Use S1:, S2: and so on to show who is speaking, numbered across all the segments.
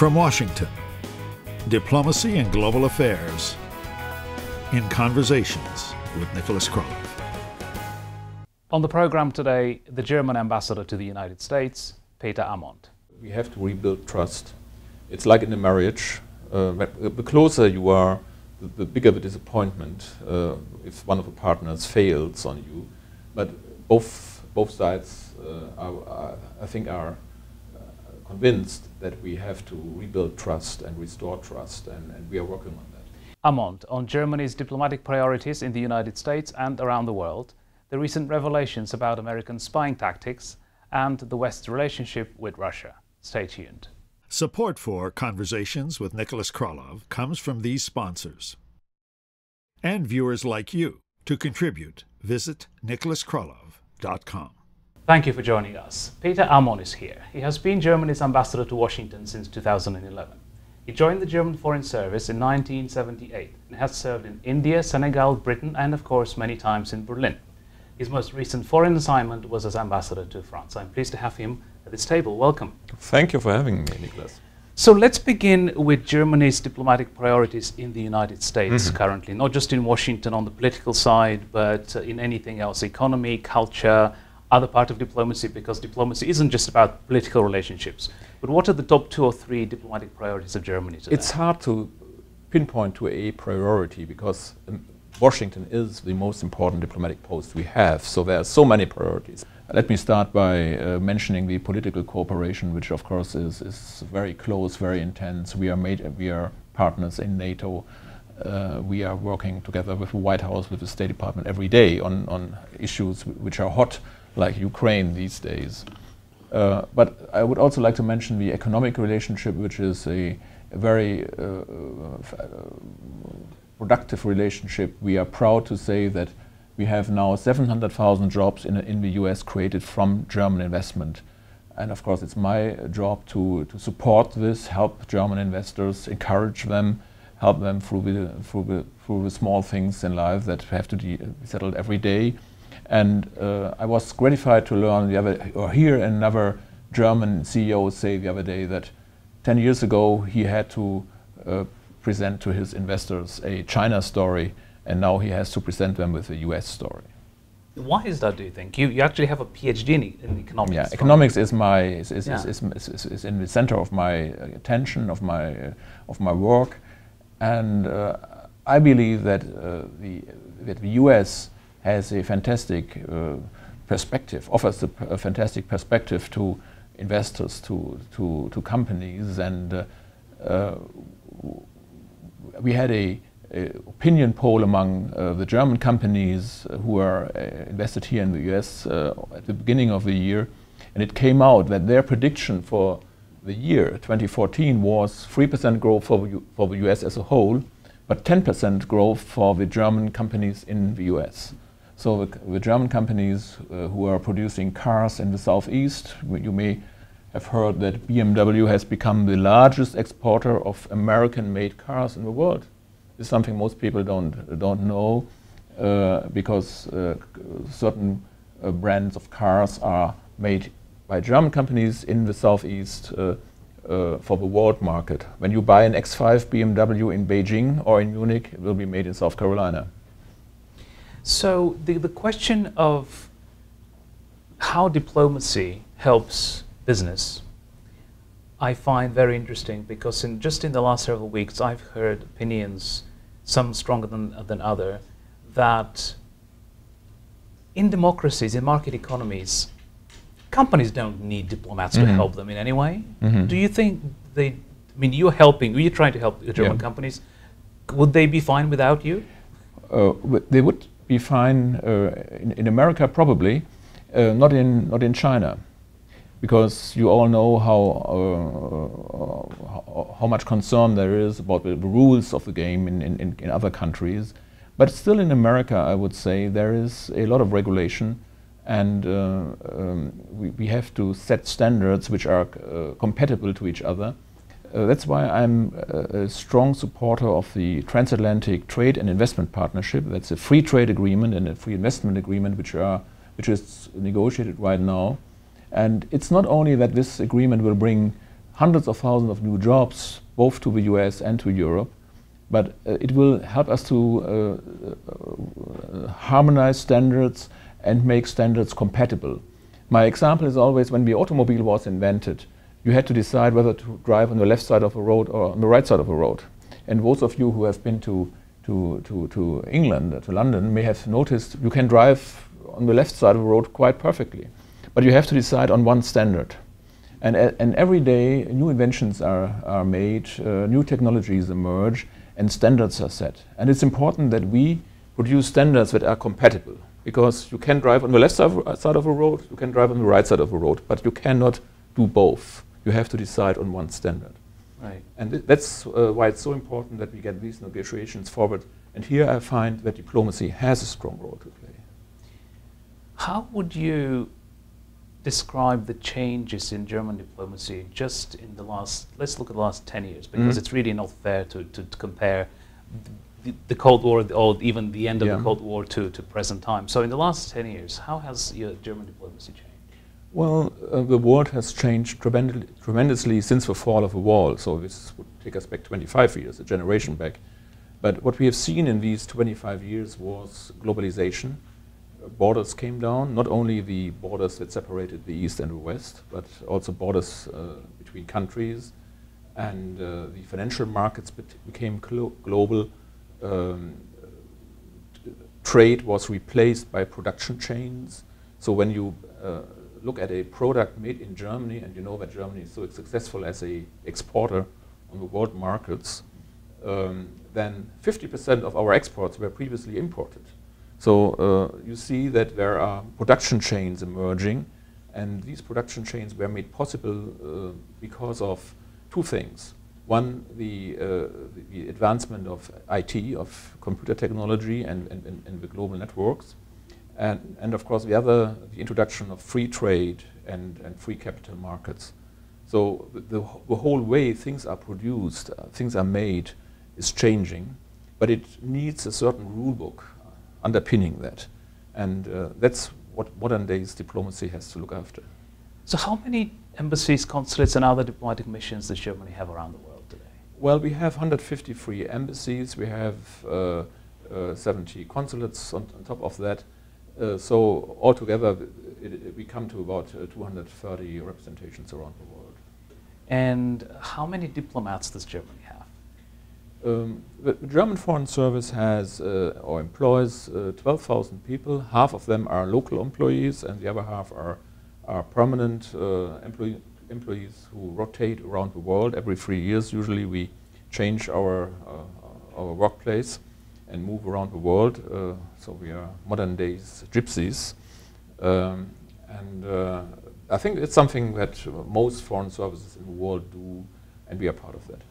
S1: From Washington, Diplomacy and Global Affairs in Conversations with Nicholas Kralev.
S2: On the program today, the German ambassador to the United States, Peter Ammon.
S3: We have to rebuild trust. It's like in a marriage. Uh, the closer you are, the, the bigger the disappointment uh, if one of the partners fails on you. But both both sides, uh, are, are, I think, are convinced that we have to rebuild trust and restore trust, and, and we are working on that.
S2: Ammon, on Germany's diplomatic priorities in the United States and around the world, the recent revelations about American spying tactics, and the West's relationship with Russia. Stay tuned.
S1: Support for Conversations with Nicholas Kralev comes from these sponsors. And viewers like you. To contribute, visit nicholaskralev.com.
S2: Thank you for joining us. Peter Ammon is here. He has been Germany's ambassador to Washington since 2011. He joined the German Foreign Service in 1978 and has served in India, Senegal, Britain, and of course many times in Berlin. His most recent foreign assignment was as ambassador to France. I'm pleased to have him at this table. Welcome.
S3: Thank you for having me, Niklas.
S2: So let's begin with Germany's diplomatic priorities in the United States mm-hmm. currently, not just in Washington on the political side, but uh, in anything else economy, culture, other part of diplomacy, because diplomacy isn't just about political relationships. But what are the top two or three diplomatic priorities of Germany today?
S3: It's hard to pinpoint to a priority because um, Washington is the most important diplomatic post we have, so there are so many priorities. Let me start by uh, mentioning the political cooperation, which of course is, is very close, very intense. We are, made, we are partners in NATO. Uh, we are working together with the White House, with the State Department every day on, on issues which are hot, like Ukraine these days. Uh, but I would also like to mention the economic relationship, which is a, a very uh, uh, productive relationship. We are proud to say that we have now 700,000 jobs in, in the US created from German investment. And of course, it's my job to, to support this, help German investors, encourage them, help them through the, through the, through the small things in life that have to be settled every day. And uh, I was gratified to learn the other, or hear another German CEO say the other day that 10 years ago he had to uh, present to his investors a China story, and now he has to present them with a US story.
S2: Why is that, do you think? You, you actually have a PhD in, in economics.
S3: Yeah, economics is, my, is, is, yeah. is, is, is, in the center of my attention, of my, uh, of my work. And uh, I believe that, uh, the, that the US has a fantastic uh, perspective, offers a, a, fantastic perspective to investors, to, to, to companies. And uh, uh, we had a, a, opinion poll among uh, the German companies who are uh, invested here in the US uh, at the beginning of the year, and it came out that their prediction for the year 2014 was 3% growth for, for the US as a whole, but 10% growth for the German companies in the US. So the, the German companies uh, who are producing cars in the southeast, you may have heard that BMW has become the largest exporter of American-made cars in the world. Is something most people don't don't know uh, because uh, certain uh, brands of cars are made by German companies in the southeast uh, uh, for the world market. When you buy an X5 BMW in Beijing or in Munich, it will be made in South Carolina.
S2: So the, the question of how diplomacy helps business, I find very interesting because in just in the last several weeks, I've heard opinions, some stronger than, than other, that in democracies, in market economies, companies don't need diplomats mm -hmm. to mm-hmm. help them in any way. Mm -hmm. Do you think they, I mean, you're helping, you're trying to help the German yeah. companies. Would they be fine without you?
S3: Uh, they would be fine uh, in, in, America, probably, uh, not, in, not in China because you all know how, uh, how much concern there is about the rules of the game in, in, in other countries. But still in America, I would say, there is a lot of regulation and uh, um, we, we, have to set standards which are uh, compatible to each other. Uh, that's why I'm a, a, strong supporter of the Transatlantic Trade and Investment Partnership. That's a free trade agreement and a free investment agreement which, are, which is negotiated right now. And it's not only that this agreement will bring hundreds of thousands of new jobs, both to the US and to Europe. But uh, it will help us to uh, uh, harmonize standards and make standards compatible. My example is always when the automobile was invented, you had to decide whether to drive on the left side of a road or on the right side of a road. And those of you who have been to, to, to, to England, to London, may have noticed you can drive on the left side of a road quite perfectly. But you have to decide on one standard. And, uh, and every day, new inventions are, are made, uh, new technologies emerge, and standards are set. And it's important that we produce standards that are compatible. Because you can drive on the left side of a road, you can drive on the right side of a road, but you cannot do both. You have to decide on one standard.
S2: Right.
S3: And th that's uh, why it's so important that we get these negotiations forward. And here I find that diplomacy has a strong role to play.
S2: How would you describe the changes in German diplomacy just in the last, let's look at the last 10 years, because mm. it's really not fair to, to, to compare the, the, Cold War or even the end of yeah. the Cold War to, to present time. So in the last 10 years, how has your German diplomacy changed?
S3: Well, uh, the world has changed tremendously, since the fall of the wall. So this would take us back 25 years, a generation back. But what we have seen in these 25 years was globalization. Borders came down, not only the borders that separated the East and the West, but also borders uh, between countries. And uh, the financial markets became global. Um, trade was replaced by production chains. So when you uh, look at a product made in Germany, and you know that Germany is so successful as a exporter on the world markets, um, then 50% of our exports were previously imported. So uh, you see that there are production chains emerging, and these production chains were made possible uh, because of two things. One, the, uh, the, advancement of IT, of computer technology and, and, and the global networks. And, and of course, the other, the introduction of free trade and, and free capital markets. So the, the whole way things are produced, uh, things are made, is changing, but it needs a certain rule book underpinning that. And uh, that's what modern days diplomacy has to look after.
S2: So how many embassies, consulates and other diplomatic missions does Germany have around the world today?
S3: Well, we have 153 embassies, we have uh, uh, 70 consulates on, on top of that. Uh, so altogether, it, it, we come to about uh, 230 representations around the world.
S2: And how many diplomats does Germany have?
S3: Um, the German Foreign Service has uh, or employs uh, 12,000 people. Half of them are local employees, and the other half are, are permanent uh, employee, employees who rotate around the world. Every three years, usually, we change our, uh, our workplace and move around the world. Uh, so we are modern days gypsies. Um, and uh, I think it's something that most foreign services in the world do, and we are part of that.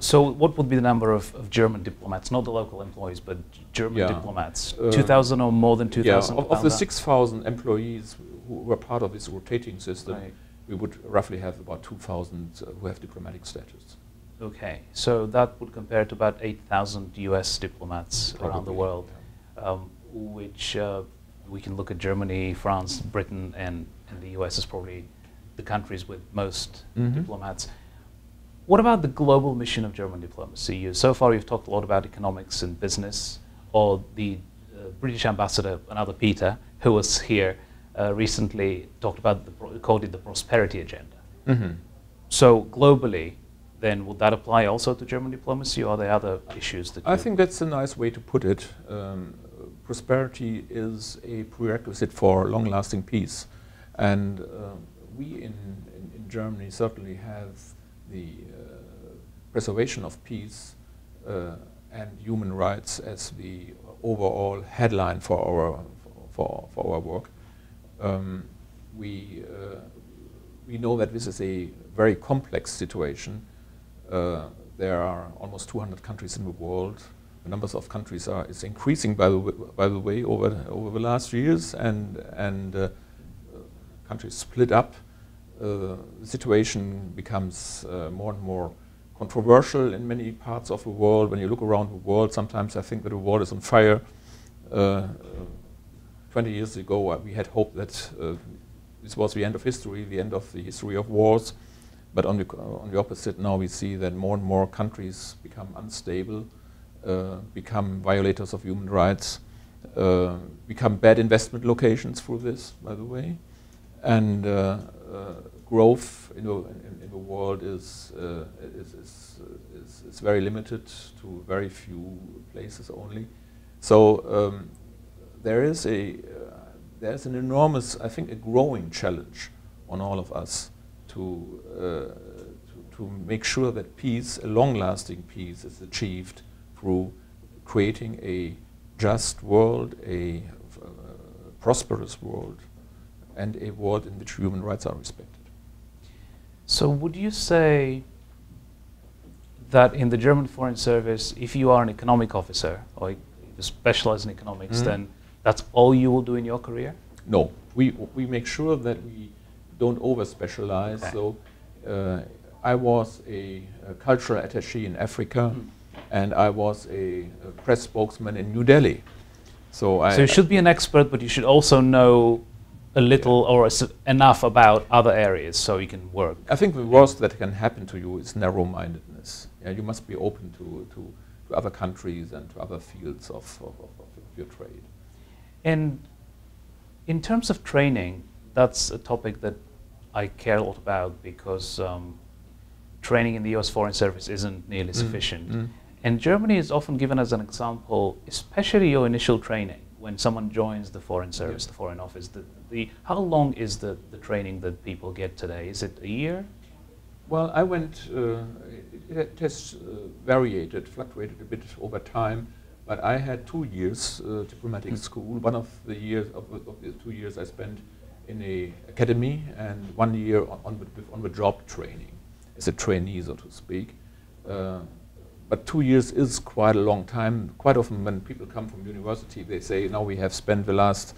S2: So what would be the number of, of German diplomats, not the local employees, but German yeah. diplomats? Uh, 2,000 or more than 2,000?
S3: Yeah, of, of the 6,000 employees who were part of this rotating system, right. we would roughly have about 2,000 uh, who have diplomatic status.
S2: Okay, so that would compare to about 8,000 US diplomats Probably. around the world, um, which uh, we can look at Germany, France, Britain, and, and the US is probably the countries with most mm -hmm. diplomats. What about the global mission of German diplomacy? You, so far, you've talked a lot about economics and business, or the uh, British ambassador, another Peter, who was here uh, recently, talked about the, called it the prosperity agenda. Mm -hmm. So globally, then would that apply also to German diplomacy, or are there other issues that?
S3: I think that's a nice way to put it. Um, prosperity is a prerequisite for long-lasting peace, and uh, we in, in, in, Germany certainly have the uh, preservation of peace uh, and human rights as the overall headline for our for, for our work. Um, we uh, we know that this is a very complex situation uh, there are almost 200 countries in the world. The numbers of countries are is increasing by the by the way over over the last years, and and uh, countries split up. Uh, the situation becomes uh, more and more controversial in many parts of the world. When you look around the world, sometimes I think that the world is on fire. Uh, 20 years ago, we had hoped that this was the end of history, the end of the history of wars. But on the, on the opposite, now we see that more and more countries become unstable, uh, become violators of human rights, uh, become bad investment locations through this, by the way. And uh, uh growth in the, in, in the world is, uh, is, is, is, is, very limited to very few places only. So um, there is a uh, there's an enormous, I think, a growing challenge on all of us to, uh, to, to, make sure that peace, a long-lasting peace, is achieved through creating a just world, a uh, prosperous world, and a world in which human rights are respected.
S2: So would you say that in the German Foreign Service, if you are an economic officer or you specialize in economics, mm -hmm. then that's all you will do in your career?
S3: No, we, we make sure that we don't over specialize. Okay. So uh, I was a, a, cultural attaché in Africa mm. and I was a, a, press spokesman in New Delhi.
S2: So, I, so you should be an expert, but you should also know a little yeah. or enough about other areas so you can work.
S3: I think the worst that can happen to you is narrow-mindedness. Yeah, you must be open to, to, to, other countries and to other fields of, of, of, of your trade.
S2: And in terms of training, that's a topic that I care a lot about because um, training in the US Foreign Service isn't nearly mm. sufficient. Mm. And Germany is often given as an example, especially your initial training when someone joins the Foreign Service, yeah. the Foreign Office. The, the, how long is the, the training that people get today? Is it a year?
S3: Well, I went, uh, it, it, has uh, varied, it fluctuated a bit over time. But I had two years uh, diplomatic school. One of the years of, of, the two years I spent in a academy, and one year on, the, on the job training as a trainee, so to speak. Uh, but two years is quite a long time. Quite often, when people come from university, they say, "Now we have spent the last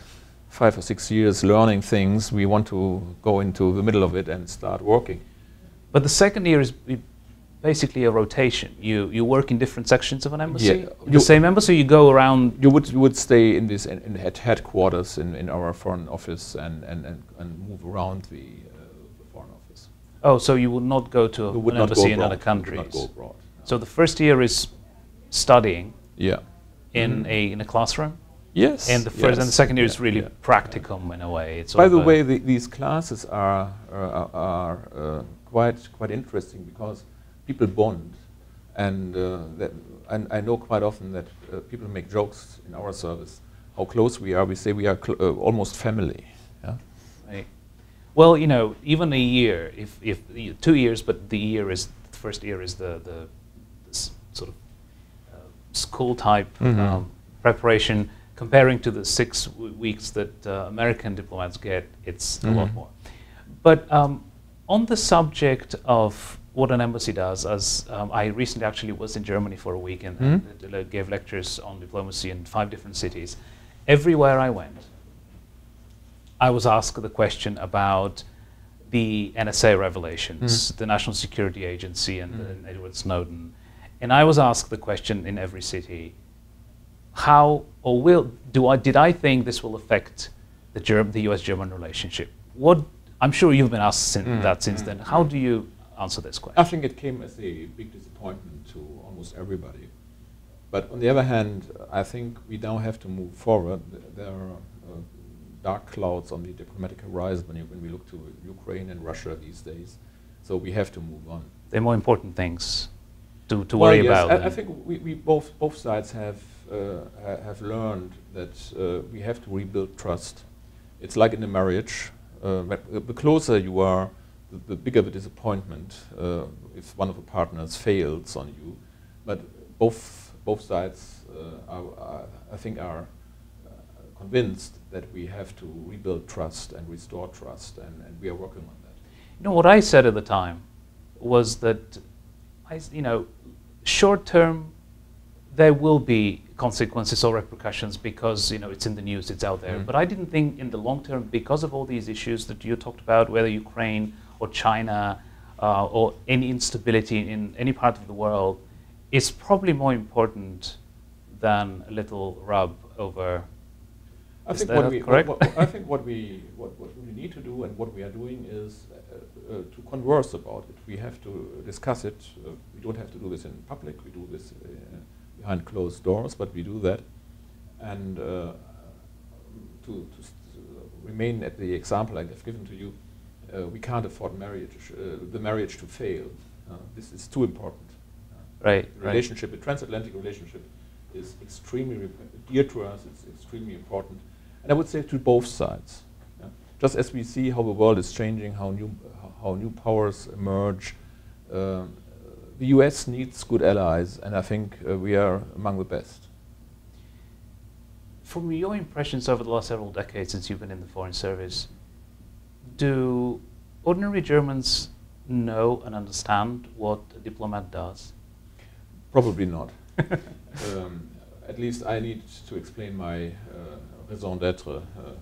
S3: five or six years learning things. We want to go into the middle of it and start working."
S2: But the second year is basically a rotation. You you work in different sections of an embassy. Yeah. The same embassy. You go around.
S3: You would you would stay in this in, head headquarters in, in our foreign office and and, and, and move around the, uh, the, foreign office.
S2: Oh, so you would not go to you an embassy in other countries.
S3: Go abroad,
S2: no. So the first year is studying.
S3: Yeah.
S2: In mm. a in a classroom.
S3: Yes.
S2: And the first yes. and the second year yeah, is really yeah, practicum yeah. in a way.
S3: It's By the way, the, these classes are are, are uh, quite quite interesting because people bond. And, uh, that, and I know quite often that uh, people make jokes in our service, how close we are. We say we are uh, almost family. Yeah?
S2: Right. Well, you know, even a year, if, if two years, but the year is, the first year is the, the, sort of uh, school type mm -hmm. um, preparation, comparing to the six weeks that uh, American diplomats get, it's mm -hmm. a lot mm-hmm. more. But um, on the subject of what an embassy does, as um, I recently actually was in Germany for a week and, mm -hmm. and gave lectures on diplomacy in five different cities. Everywhere I went, I was asked the question about the NSA revelations, mm the National Security Agency and, mm and, Edward Snowden. And I was asked the question in every city, how or will, do I, did I think this will affect the, Germ the US-German relationship? What, I'm sure you've been asked sin mm. that since then. How do you answer this question?
S3: I think it came as a big disappointment to almost everybody. But on the other hand, I think we now have to move forward. There are uh, dark clouds on the diplomatic horizon when, you, when we look to Ukraine and Russia these days. So we have to move on.
S2: There are more important things to, to well, worry yes,
S3: about. I, I, think we, we both, both sides have, uh, have learned that uh, we have to rebuild trust. It's like in a marriage. Uh, the closer you are the, bigger the disappointment uh, if one of the partners fails on you. But both, both sides, uh, are, are, I think, are uh, convinced that we have to rebuild trust and restore trust, and, and we are working on that.
S2: You know, what I said at the time was that, I, you know, short term, there will be consequences or repercussions because you know it's in the news, it's out there. Mm. But I didn't think in the long term, because of all these issues that you talked about, whether Ukraine or China uh, or any instability in any part of the world is probably more important than a little rub over I Is think what we, correct?
S3: What, what, I think what we what, what we need to do and what we are doing is uh, uh, to converse about it. We have to discuss it. Uh, we don't have to do this in public. We do this uh, behind closed doors, but we do that. And uh, to, to remain at the example I've given to you, Uh, we can't afford marriage, uh, the marriage to fail. Uh, this is too important.
S2: right.
S3: The relationship,
S2: right.
S3: the transatlantic relationship, is extremely dear to us. It's extremely important and I would say to both sides. Yeah? Just as we see how the world is changing, how new, how new powers emerge, uh, the US needs good allies, and I think uh, we are among the best.
S2: From your impressions over the last several decades since you've been in the Foreign Service, do ordinary Germans know and understand what a diplomat does?
S3: Probably not. um, at least I need to explain my uh, raison d'être uh,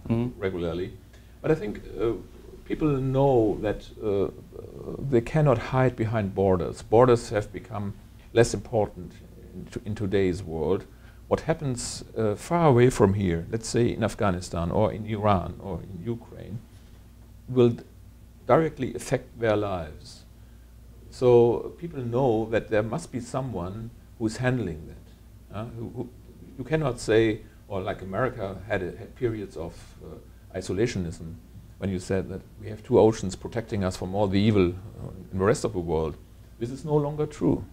S3: mm. regularly. But I think uh, people know that uh, they cannot hide behind borders. Borders have become less important in, in today's world. What happens uh, far away from here, let's say in Afghanistan or in Iran or in Ukraine, will directly affect their lives. So people know that there must be someone who's handling that. Uh, who, who you cannot say, or like America had, a, had periods of uh, isolationism when you said that we have two oceans protecting us from all the evil uh, in the rest of the world. This is no longer true.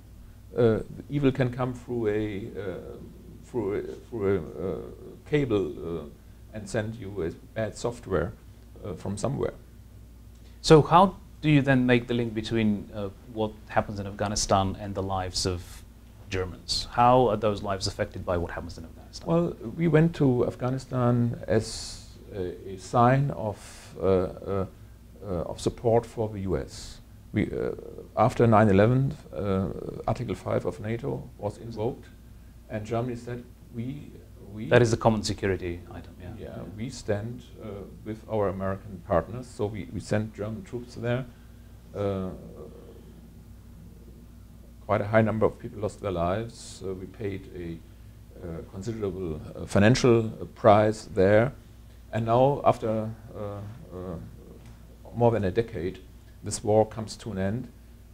S3: Uh, evil can come through a uh, through a, through a uh, cable and send you a bad software from somewhere.
S2: So how do you then make the link between what happens in Afghanistan and the lives of Germans? How are those lives affected by what happens in Afghanistan?
S3: Well, we went to Afghanistan as a, a sign of, uh, uh, uh, of support for the US. We, uh, after 9-11, uh, Article 5 of NATO was invoked, and Germany said, we... we
S2: that is a common security item, yeah.
S3: Yeah, yeah. we stand uh, with our American partners, so we, we sent German troops there quite a high number of people lost their lives. Uh, we paid a uh, considerable uh, financial price there. And now, after more than a decade, this war comes to an end.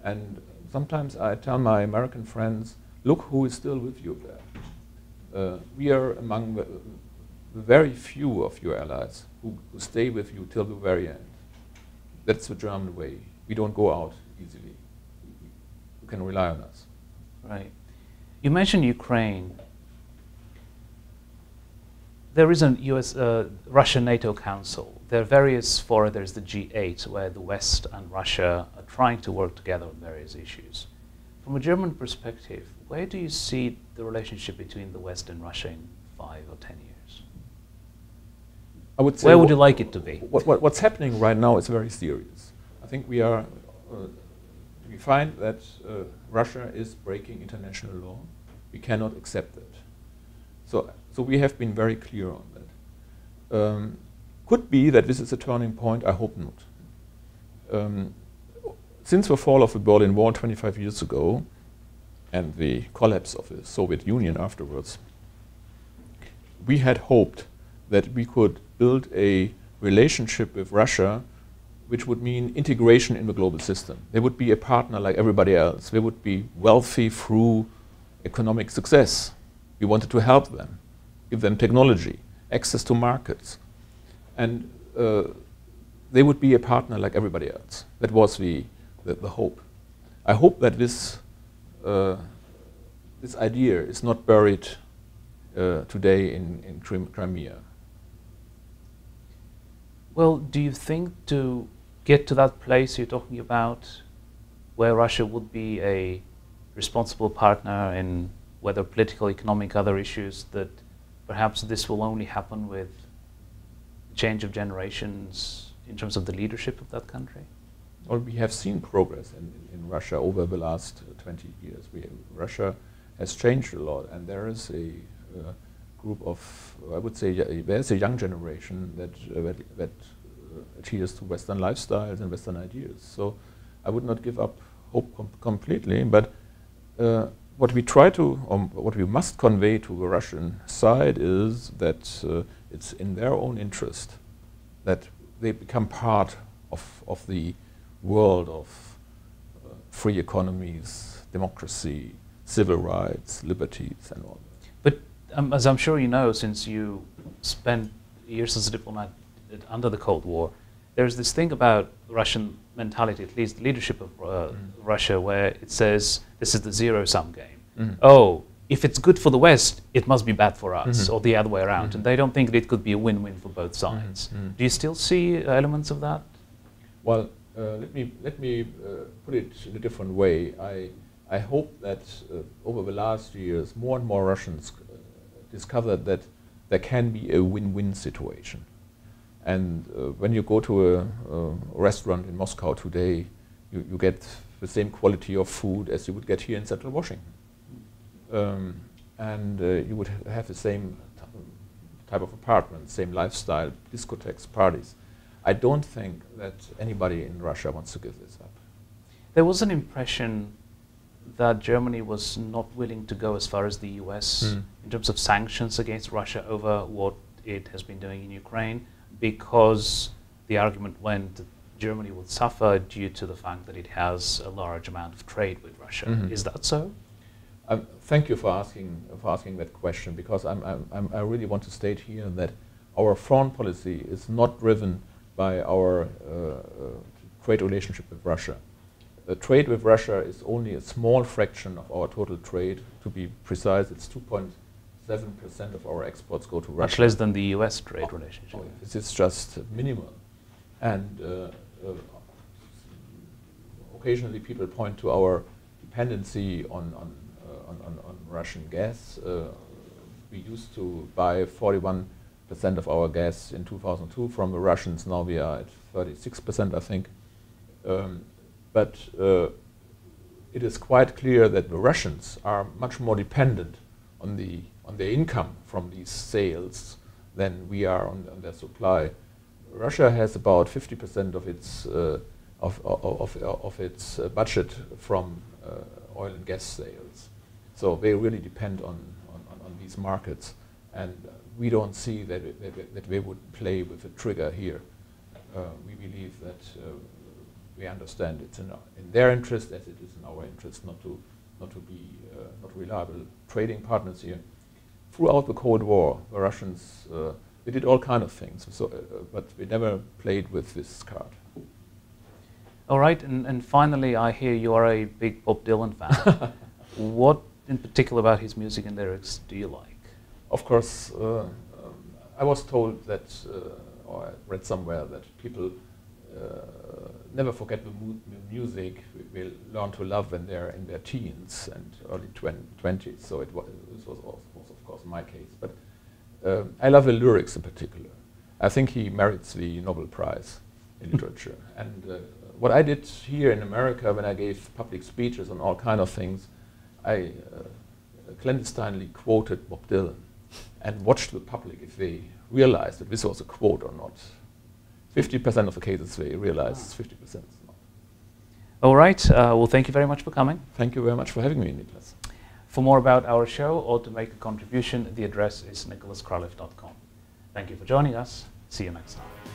S3: And sometimes I tell my American friends, look who is still with you there. Uh, we are among the, very few of your allies who, who, stay with you till the very end. That's the German way. We don't go out easily You can rely on us.
S2: Right. You mentioned Ukraine. There is a US, uh, Russia NATO Council. There are various fora. There's the G8, where the West and Russia are trying to work together on various issues. From a German perspective, where do you see the relationship between the West and Russia in five or ten years?
S3: I would say
S2: where would you like it to be?
S3: What, what, what's happening right now is very serious. I think we are uh, we find that uh, Russia is breaking international law. We cannot accept that. So, so we have been very clear on that. Um, could be that this is a turning point. I hope not. Um, since the fall of the Berlin Wall 25 years ago and the collapse of the Soviet Union afterwards, we had hoped that we could build a relationship with Russia which would mean integration in the global system. They would be a partner like everybody else. They would be wealthy through economic success. We wanted to help them, give them technology, access to markets. And uh, they would be a partner like everybody else. That was the, the, the hope. I hope that this, uh, this idea is not buried uh, today in, in Crimea.
S2: Well, do you think to get to that place you're talking about, where Russia would be a responsible partner in whether political, economic, other issues, that perhaps this will only happen with change of generations in terms of the leadership of that country?
S3: Well, we have seen progress in, in Russia over the last 20 years. We, Russia has changed a lot, and there is a uh, group of, I would say, there's a young generation that, uh, that, that adheres to Western lifestyles and Western ideas. So I would not give up hope com completely, but uh, what we try to, or what we must convey to the Russian side is that uh, it's in their own interest that they become part of, of the world of uh, free economies, democracy, civil rights, liberties, and all that.
S2: But um, as I'm sure you know, since you spent years as a diplomat under the Cold War, there's this thing about Russian mentality, at least the leadership of uh, mm. Russia, where it says this is the zero sum game. Mm. Oh, if it's good for the West, it must be bad for us, mm-hmm. or the other way around. Mm-hmm. And they don't think that it could be a win win for both sides. Mm-hmm. Do you still see elements of that?
S3: Well, uh, let me, let me uh, put it in a different way. I, I hope that uh, over the last years, more and more Russians uh, discovered that there can be a win win situation. And uh, when you go to a, a, restaurant in Moscow today, you, you get the same quality of food as you would get here in central Washington um, and you would have the same type of apartment, same lifestyle, discotheques, parties. I don't think that anybody in Russia wants to give this up.
S2: There was an impression that Germany was not willing to go as far as the US mm. in terms of sanctions against Russia over what it has been doing in Ukraine because the argument went that Germany would suffer due to the fact that it has a large amount of trade with Russia. Mm -hmm. Is that so?
S3: Um, thank you for asking for asking that question because I'm, I'm, i really want to state here that our foreign policy is not driven by our uh, uh, trade relationship with Russia. The trade with Russia is only a small fraction of our total trade. To be precise, it's 2.7 percent of our exports go to Russia.
S2: Much less than the U.S. trade oh, relationship. Oh,
S3: this is just minimal, and uh, uh, occasionally people point to our dependency on, on on, on, on, Russian gas. Uh, we used to buy 41% of our gas in 2002 from the Russians. Now we are at 36%, I think. Um, but uh, it is quite clear that the Russians are much more dependent on the on their income from these sales than we are on, on their supply. Russia has about 50% of its uh, of, of, of, of, its uh, budget from uh, oil and gas sales. So they really depend on, on, on these markets. And we don't see that, that, that, they would play with a trigger here. Uh, we believe that uh, we understand it's in, in, their interest as it is in our interest not to, not to be uh, not reliable trading partners here. Throughout the Cold War, the Russians uh, they did all kind of things, so, uh, but we never played with this card.
S2: All right, and, and finally, I hear you are a big Bob Dylan fan. what in particular about his music and lyrics do you like?
S3: Of course, uh, um, I was told that, uh, or I read somewhere that people uh, never forget the, mu the music they learn to love when they're in their teens and early 20s. So it was, this was, also, was, of course, my case. But um, I love the lyrics in particular. I think he merits the Nobel Prize in literature. And uh, what I did here in America when I gave public speeches on all kind of things, I uh, clandestinely quoted Bob Dylan and watched the public if they realized that this was a quote or not. 50% of the cases they realized, 50% is not.
S2: All right. Uh, well, thank you very much for coming.
S3: Thank you very much for having me, Niklas.
S2: For more about our show or to make a contribution, the address is nicholaskralev.com. Thank you for joining us. See you next time.